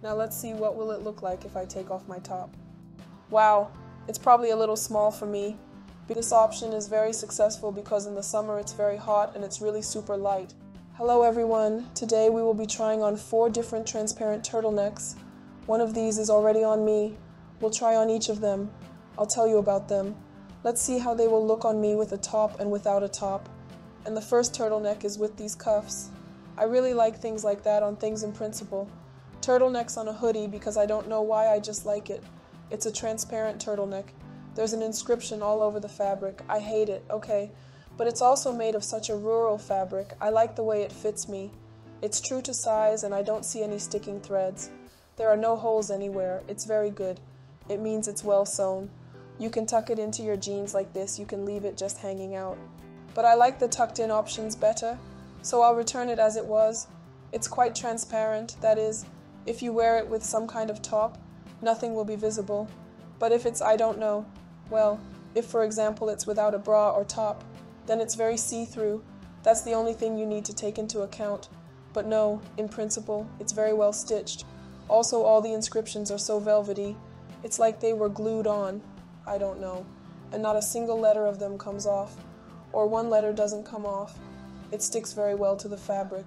Now let's see what will it look like if I take off my top. Wow, it's probably a little small for me. But this option is very successful because in the summer it's very hot and it's really super light. Hello everyone, today we will be trying on four different transparent turtlenecks. One of these is already on me. We'll try on each of them. I'll tell you about them. Let's see how they will look on me with a top and without a top. And the first turtleneck is with these cuffs. I really like things like that on things in principle. Turtlenecks on a hoodie because I don't know why I just like it. It's a transparent turtleneck. There's an inscription all over the fabric. I hate it, okay. But it's also made of such a rural fabric. I like the way it fits me. It's true to size and I don't see any sticking threads. There are no holes anywhere. It's very good. It means it's well sewn. You can tuck it into your jeans like this. You can leave it just hanging out. But I like the tucked in options better, so I'll return it as it was. It's quite transparent, that is, if you wear it with some kind of top, nothing will be visible. But if it's I don't know, well, if for example it's without a bra or top, then it's very see-through. That's the only thing you need to take into account. But no, in principle, it's very well stitched. Also, all the inscriptions are so velvety. It's like they were glued on. I don't know. And not a single letter of them comes off. Or one letter doesn't come off. It sticks very well to the fabric.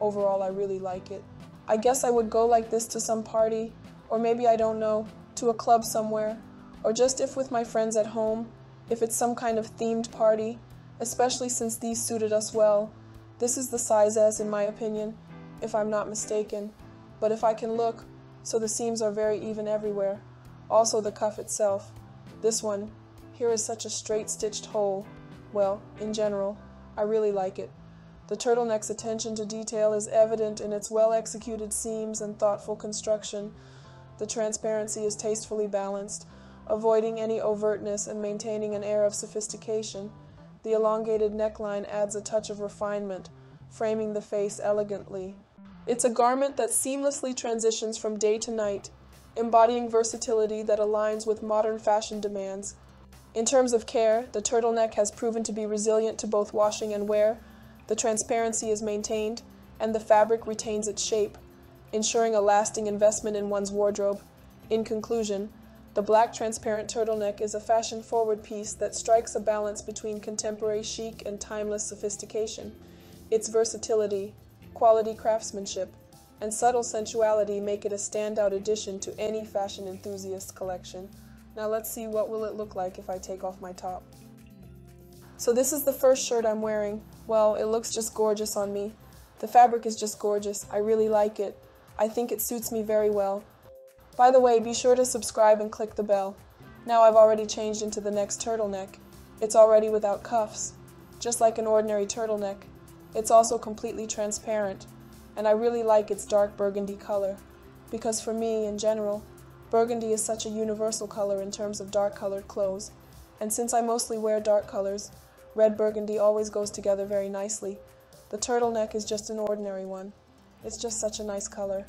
Overall, I really like it. I guess I would go like this to some party, or maybe I don't know, to a club somewhere, or just if with my friends at home, if it's some kind of themed party, especially since these suited us well. This is the size S in my opinion, if I'm not mistaken. But if I can look, so the seams are very even everywhere. Also the cuff itself. This one, here is such a straight stitched hole. Well, in general, I really like it. The turtleneck's attention to detail is evident in its well executed seams and thoughtful construction. The transparency is tastefully balanced, avoiding any overtness and maintaining an air of sophistication. The elongated neckline adds a touch of refinement, framing the face elegantly. It's a garment that seamlessly transitions from day to night, embodying versatility that aligns with modern fashion demands. In terms of care, the turtleneck has proven to be resilient to both washing and wear, the transparency is maintained, and the fabric retains its shape, ensuring a lasting investment in one's wardrobe. In conclusion, the black transparent turtleneck is a fashion forward piece that strikes a balance between contemporary chic and timeless sophistication. Its versatility, quality craftsmanship, and subtle sensuality make it a standout addition to any fashion enthusiast collection. Now let's see what will it look like if I take off my top. So this is the first shirt I'm wearing. Well, it looks just gorgeous on me. The fabric is just gorgeous. I really like it. I think it suits me very well. By the way, be sure to subscribe and click the bell. Now I've already changed into the next turtleneck. It's already without cuffs, just like an ordinary turtleneck. It's also completely transparent, and I really like its dark burgundy color, because for me, in general, burgundy is such a universal color in terms of dark colored clothes, and since I mostly wear dark colors, red burgundy always goes together very nicely. The turtleneck is just an ordinary one. It's just such a nice color.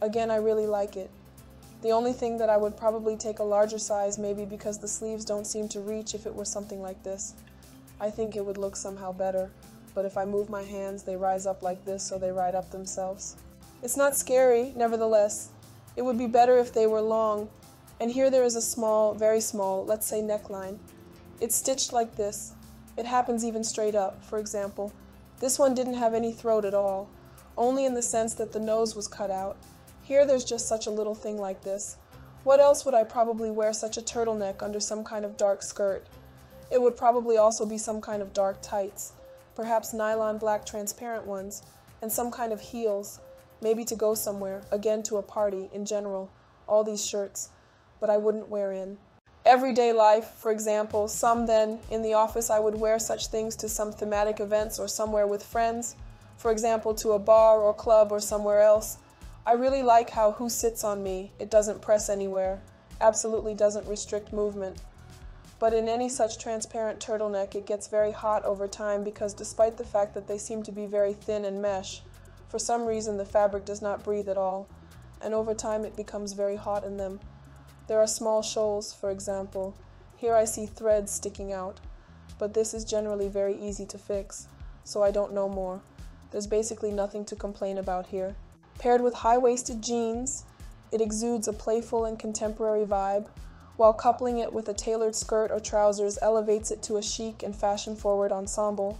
Again, I really like it. The only thing that I would probably take a larger size maybe because the sleeves don't seem to reach if it were something like this. I think it would look somehow better but if I move my hands, they rise up like this, so they ride up themselves. It's not scary, nevertheless. It would be better if they were long. And here there is a small, very small, let's say neckline. It's stitched like this. It happens even straight up, for example. This one didn't have any throat at all, only in the sense that the nose was cut out. Here there's just such a little thing like this. What else would I probably wear such a turtleneck under some kind of dark skirt? It would probably also be some kind of dark tights perhaps nylon black transparent ones, and some kind of heels, maybe to go somewhere, again to a party, in general, all these shirts, but I wouldn't wear in. Everyday life, for example, some then, in the office, I would wear such things to some thematic events or somewhere with friends, for example, to a bar or club or somewhere else. I really like how who sits on me, it doesn't press anywhere, absolutely doesn't restrict movement. But in any such transparent turtleneck, it gets very hot over time because despite the fact that they seem to be very thin and mesh, for some reason the fabric does not breathe at all, and over time it becomes very hot in them. There are small shoals, for example. Here I see threads sticking out, but this is generally very easy to fix, so I don't know more. There's basically nothing to complain about here. Paired with high waisted jeans, It exudes a playful and contemporary vibe, while coupling it with a tailored skirt or trousers elevates it to a chic and fashion forward ensemble.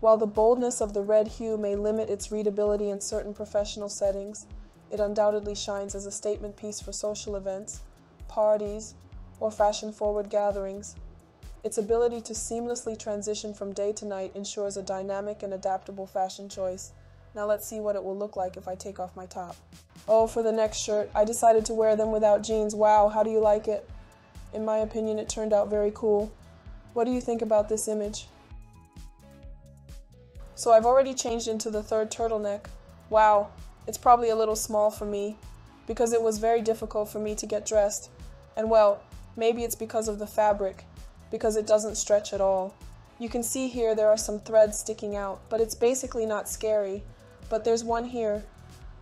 While the boldness of the red hue may limit its readability in certain professional settings, it undoubtedly shines as a statement piece for social events, parties, or fashion forward gatherings. Its ability to seamlessly transition from day to night ensures a dynamic and adaptable fashion choice. Now let's see what it will look like if I take off my top. Oh, for the next shirt, I decided to wear them without jeans. Wow, how do you like it? In my opinion, it turned out very cool. What do you think about this image? So I've already changed into the third turtleneck. Wow, it's probably a little small for me because it was very difficult for me to get dressed. And well, maybe it's because of the fabric, because it doesn't stretch at all. You can see here there are some threads sticking out, but it's basically not scary. But there's one here.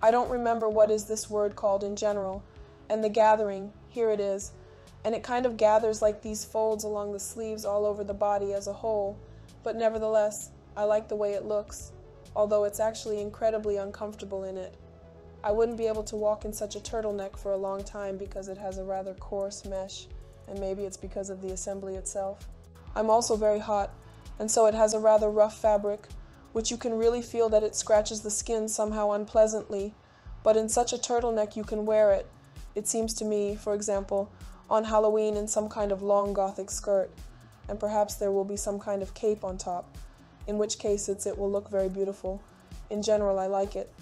I don't remember what is this word called in general. And the gathering, here it is. And it kind of gathers like these folds along the sleeves all over the body as a whole. But nevertheless, I like the way it looks, although it's actually incredibly uncomfortable in it. I wouldn't be able to walk in such a turtleneck for a long time because it has a rather coarse mesh, and maybe it's because of the assembly itself. I'm also very hot, and so it has a rather rough fabric, which you can really feel that it scratches the skin somehow unpleasantly, but in such a turtleneck you can wear it, it seems to me, for example, on Halloween in some kind of long gothic skirt, and perhaps there will be some kind of cape on top, in which case it will look very beautiful. In general, I like it.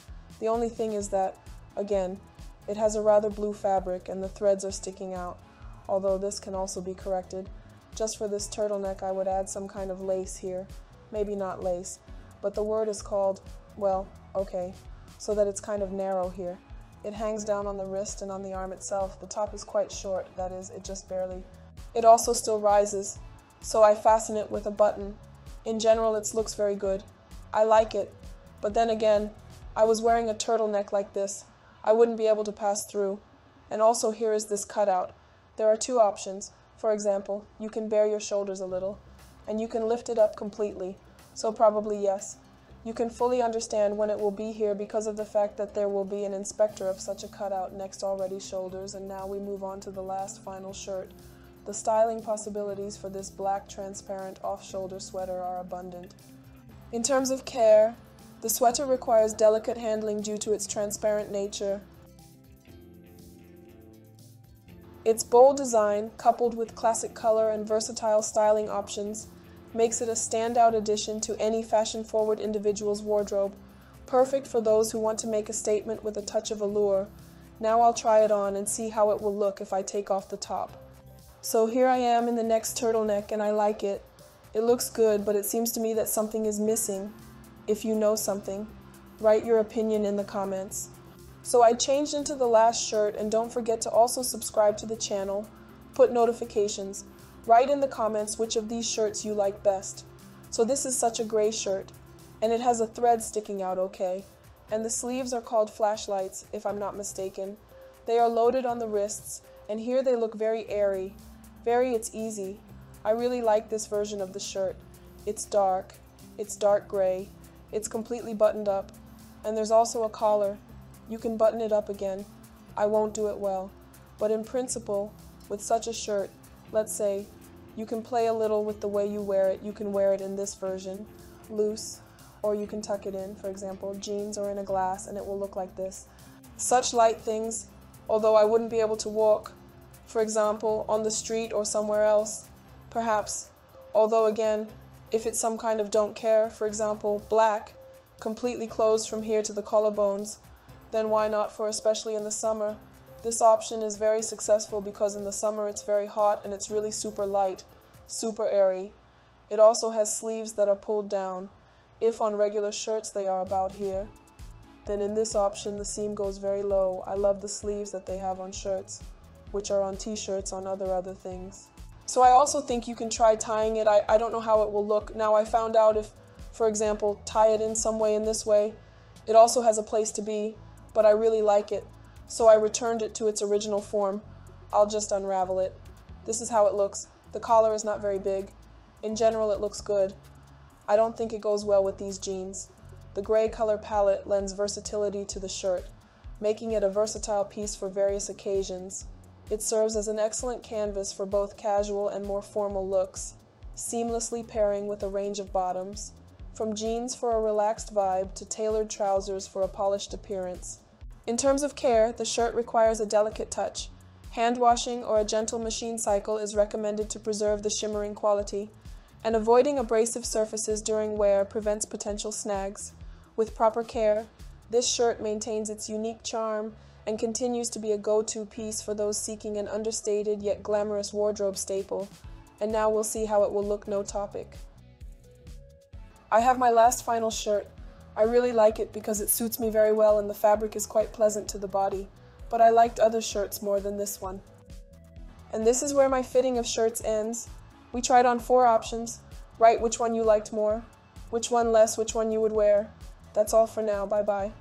The only thing is that, again, it has a rather blue fabric and the threads are sticking out, although this can also be corrected. Just for this turtleneck, I would add some kind of lace here. Maybe not lace, but the word is called, well, okay, so that it's kind of narrow here. It hangs down on the wrist and on the arm itself. The top is quite short, that is, it just barely. It also still rises, so I fasten it with a button. In general, it looks very good. I like it, but then again, I was wearing a turtleneck like this. I wouldn't be able to pass through. And also here is this cutout. There are two options. For example, you can bare your shoulders a little, and you can lift it up completely. So probably yes. You can fully understand when it will be here because of the fact that there will be an inspector of such a cutout next already shoulders and now we move on to the last final shirt. The styling possibilities for this black transparent off-shoulder sweater are abundant. In terms of care, the sweater requires delicate handling due to its transparent nature. Its bold design, coupled with classic color and versatile styling options, makes it a standout addition to any fashion-forward individual's wardrobe, perfect for those who want to make a statement with a touch of allure. Now I'll try it on and see how it will look if I take off the top. So here I am in the next turtleneck and I like it. It looks good, but it seems to me that something is missing. If you know something, write your opinion in the comments. So I changed into the last shirt and don't forget to also subscribe to the channel, put notifications, write in the comments which of these shirts you like best. So this is such a gray shirt, and it has a thread sticking out okay, and the sleeves are called flashlights if I'm not mistaken. They are loaded on the wrists, and here they look very airy. Very it's easy. I really like this version of the shirt. It's dark, it's dark gray, it's completely buttoned up. And there's also a collar. You can button it up again. I won't do it well. But in principle, with such a shirt, let's say, you can play a little with the way you wear it. You can wear it in this version, loose, or you can tuck it in, for example, jeans or in a glass, and it will look like this. Such light things, although I wouldn't be able to walk, for example, on the street or somewhere else, perhaps, although again, if it's some kind of don't care, for example, black, completely closed from here to the collarbones, then why not for especially in the summer? This option is very successful because in the summer it's very hot and it's really super light, super airy. It also has sleeves that are pulled down. If on regular shirts they are about here, then in this option the seam goes very low. I love the sleeves that they have on shirts, which are on t-shirts on other other things. So I also think you can try tying it. I, I don't know how it will look. Now I found out if, for example, tie it in some way in this way, it also has a place to be, but I really like it. So I returned it to its original form. I'll just unravel it. This is how it looks. The collar is not very big. In general, it looks good. I don't think it goes well with these jeans. The gray color palette lends versatility to the shirt. making it a versatile piece for various occasions. It serves as an excellent canvas for both casual and more formal looks, seamlessly pairing with a range of bottoms, from jeans for a relaxed vibe to tailored trousers for a polished appearance. In terms of care, the shirt requires a delicate touch. Hand washing or a gentle machine cycle is recommended to preserve the shimmering quality, and avoiding abrasive surfaces during wear prevents potential snags. With proper care, this shirt maintains its unique charm and continues to be a go-to piece for those seeking an understated yet glamorous wardrobe staple. And now we'll see how it will look no topic. I have my last final shirt. I really like it because it suits me very well and the fabric is quite pleasant to the body, but I liked other shirts more than this one. And this is where my fitting of shirts ends. We tried on four options. Write which one you liked more, which one less, which one you would wear. That's all for now. Bye bye.